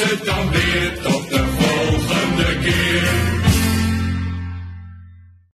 het dan weer tot de volgende keer.